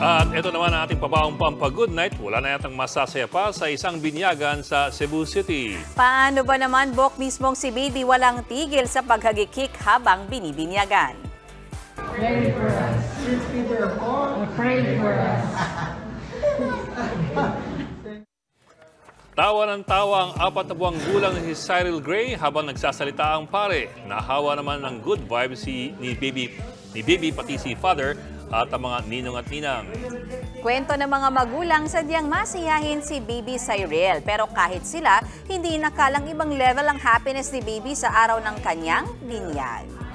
At ito naman ang ating pabaong pampa-good night. Wala na yatang masasaya pa sa isang binyagan sa Cebu City. Paano ba naman, Bok, mismong si Baby walang tigil sa paghagikik habang binibinyagan? Pray for us. Pray for us. Tawa ng tawa ang apat na buwang gulang ni Cyril Gray habang nagsasalita ang pare. Nahawa naman ng good vibes si ni Baby, ni Baby pati si Father at ang mga ninong at ninang. Kwento ng mga magulang sadyang masiyahin si Baby Cyril. Pero kahit sila, hindi nakalang ibang level ang happiness ni Baby sa araw ng kanyang binyag.